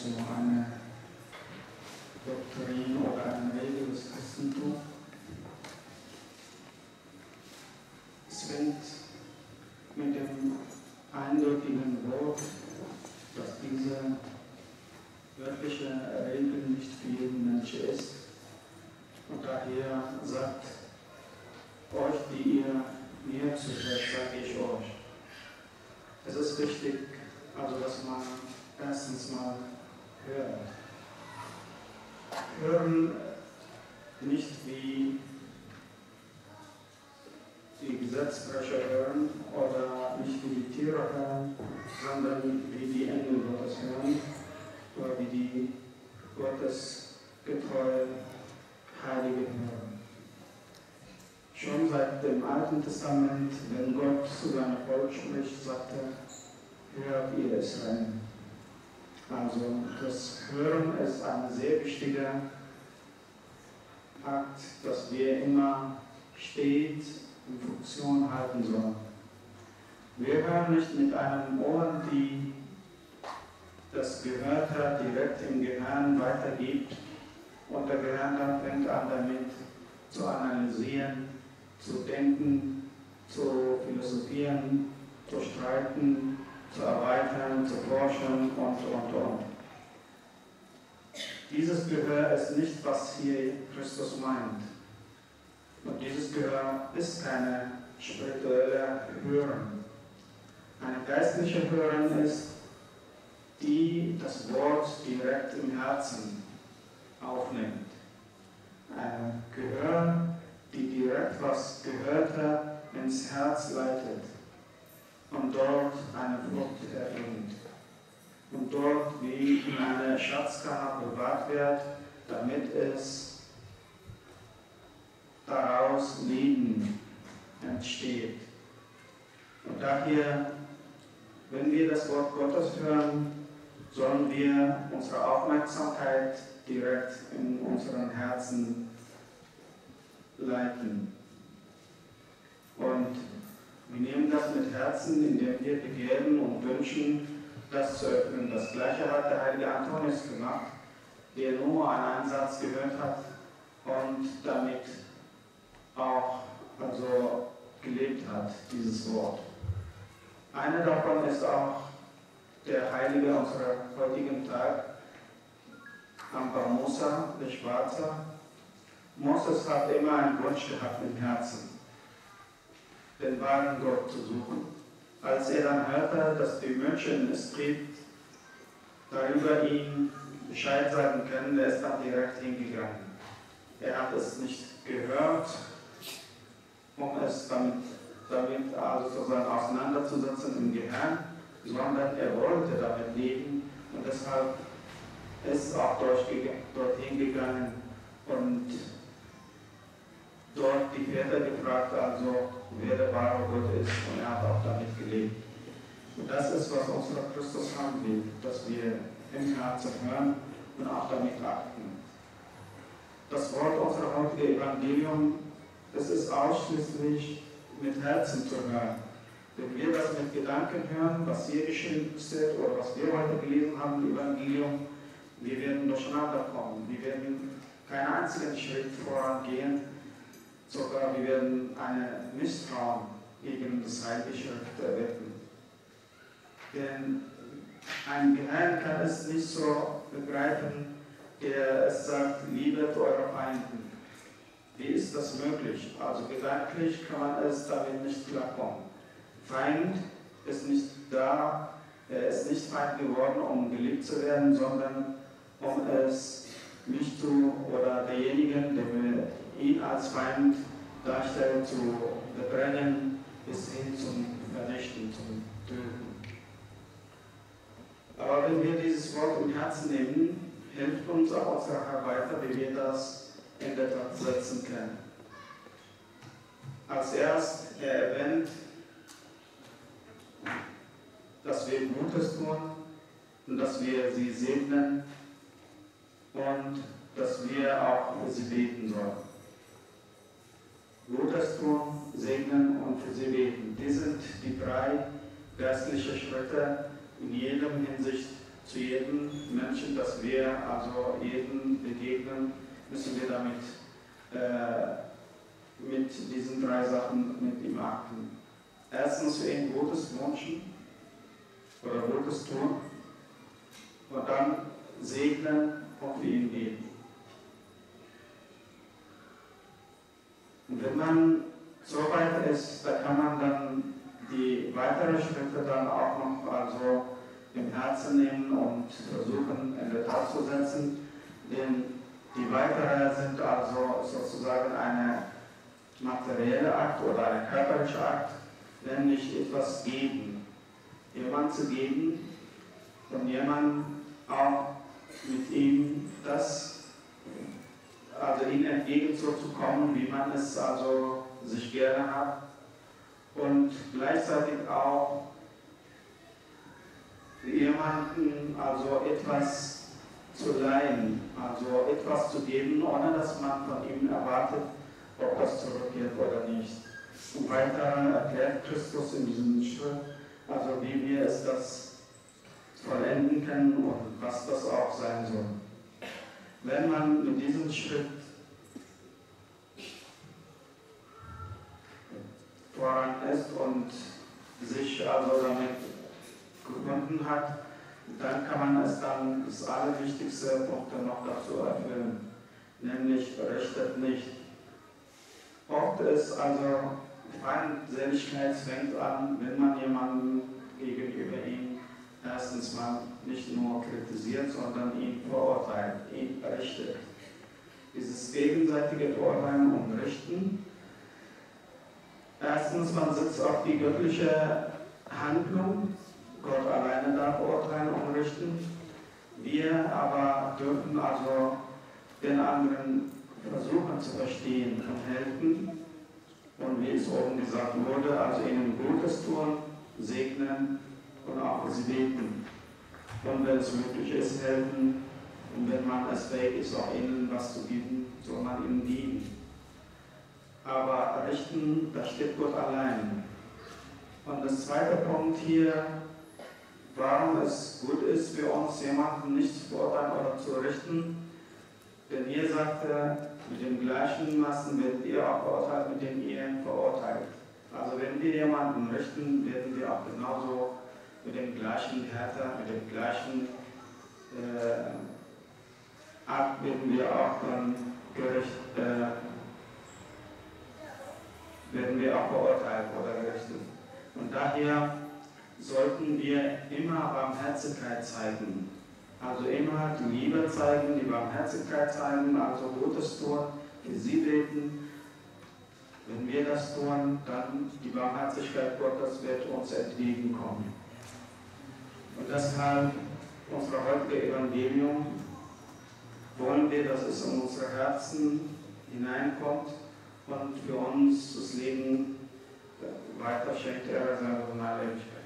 zu einer Doktrin oder einer Regel des Christentums. Es fängt mit dem eindeutigen Wort, dass diese wörtliche Regel nicht für jeden Menschen ist. Und daher sagt euch, die ihr mir zuhört, sage ich euch. Es ist wichtig, also dass man erstens mal hört. Hören nicht wie die Hören oder nicht wie die Tiere hören, sondern wie die Engel Gottes hören oder wie die Gottesgetreue Heilige hören. Schon seit dem Alten Testament, wenn Gott zu seinem Volk spricht, sagt er, hört ihr Israel. Also das Hören ist ein sehr wichtiger Akt, dass wir immer steht in Funktion halten sollen. Wir hören nicht mit einem Ohr, die das Gehörte direkt im Gehirn weitergibt und der Gehirn dann fängt an damit zu analysieren, zu denken, zu philosophieren, zu streiten, zu erweitern, zu forschen und, und, und. Dieses Gehör ist nicht, was hier Christus meint. Und dieses Gehör ist keine spirituelle Hören. Eine geistliche Hören ist, die das Wort direkt im Herzen aufnimmt. Ein Gehör, die direkt was Gehörte ins Herz leitet und dort eine Frucht erbringt. Und dort wie in einer Schatzkammer bewahrt wird, damit es daraus Leben entsteht. Und daher, wenn wir das Wort Gottes hören, sollen wir unsere Aufmerksamkeit direkt in unseren Herzen leiten. Und wir nehmen das mit Herzen, indem wir begehren und wünschen, das zu öffnen. Das gleiche hat der heilige Antonius gemacht, der nur einen Einsatz gehört hat und damit auch also gelebt hat, dieses Wort. Einer davon ist auch der Heilige unserer heutigen Tag, Ampa Musa, der Schwarze. Moses hat immer einen Wunsch gehabt im Herzen, den wahren Gott zu suchen. Als er dann hörte, dass die Menschen es gibt, darüber ihm Bescheid sagen können, der ist dann direkt hingegangen. Er hat es nicht gehört, um es damit, damit also sozusagen auseinanderzusetzen im Gehirn, sondern er wollte damit leben und deshalb ist auch dorthin gegangen und dort die Väter gefragt, also wer der wahre Gott ist und er hat auch damit gelebt. Und das ist, was unser Christus haben will, dass wir im Herzen hören und auch damit achten. Das Wort unserer heutigen Evangelium, das ist ausschließlich mit Herzen zu hören. Wenn wir das mit Gedanken hören, was hier geschrieben steht oder was wir heute gelesen haben im Evangelium, wir werden durcheinander kommen. Wir werden keinen einzigen Schritt vorangehen, sogar wir werden eine Misstrauen gegen das Heilige Schrift erwecken. Denn ein Gehirn kann es nicht so begreifen, der es sagt, liebet eure Feinden. Wie ist das möglich? Also gedanklich kann man es damit nicht klarkommen. Feind ist nicht da, er ist nicht Feind geworden, um geliebt zu werden, sondern um es nicht zu, oder derjenigen, der ihn als Feind darstellen, zu verbrennen, bis hin zum Vernichten, zum Töten. Aber wenn wir dieses Wort im Herzen nehmen, hilft uns auch unsere Herr weiter, wie wir das in der Tat setzen können. Als erst, er erwähnt, dass wir Gutes tun und dass wir sie segnen und dass wir auch für sie beten sollen. Gutes tun, segnen und für sie beten. Die sind die drei geistlichen Schritte in jedem Hinsicht zu jedem Menschen, dass wir also jedem begegnen, müssen wir damit äh, mit diesen drei Sachen mit ihm achten. Erstens für ihn Gutes wünschen oder Gutes tun und dann segnen und für ihn beten. Und wenn man so weit ist, da kann man dann die weiteren Schritte dann auch noch also im Herzen nehmen und versuchen in der Tat zu setzen. Denn die weiteren sind also sozusagen eine materielle Akt oder ein körperlicher Akt, nämlich etwas geben. Jemand zu geben und jemand auch mit ihm das, also ihm entgegenzukommen, wie man es also sich gerne hat und gleichzeitig auch jemanden also etwas zu leihen, also etwas zu geben, ohne dass man von ihm erwartet, ob das zurückgeht oder nicht. Und weiter erklärt Christus in diesem Schritt, also wie wir es das vollenden können und was das auch sein soll. Wenn man mit diesem Schritt voran ist und sich also damit gefunden hat, dann kann man es dann das allerwichtigste Punkt noch dazu erfüllen, nämlich richtet nicht Oft ist also Feindseligkeit fängt an, wenn man jemanden gegenüber ihm erstens mal nicht nur kritisiert, sondern ihn verurteilt, ihn richtet. Dieses gegenseitige Verurteilen und Richten. Erstens, man sitzt auf die göttliche Handlung. Gott alleine darf urteilen und richten. Wir aber dürfen also den anderen versuchen zu verstehen und helfen. Es oben gesagt wurde, also ihnen Gutes tun, segnen und auch sie beten. Und wenn es möglich ist, helfen. Und wenn man es fähig ist, auch ihnen was zu geben, soll man ihnen dienen. Aber richten, das steht Gott allein. Und das zweite Punkt hier, warum es gut ist für uns, jemanden nicht zu verurteilen oder zu richten. Denn hier sagt er, mit den gleichen Massen werdet ihr auch verurteilt, mit denen ihr verurteilt. Also wenn wir jemanden richten, werden wir auch genauso mit dem gleichen Härter, mit dem gleichen äh, Art werden wir auch dann gericht, äh, werden wir auch verurteilt oder gerichtet. Und daher sollten wir immer Barmherzigkeit zeigen also immer die Liebe zeigen, die Barmherzigkeit zeigen, also Gutes tun, für sie beten. Wenn wir das tun, dann die Barmherzigkeit Gottes wird uns entgegenkommen. Und deshalb unser heutiges Evangelium wollen wir, dass es in unsere Herzen hineinkommt und für uns das Leben weiter schenkt, er seine Ewigkeit.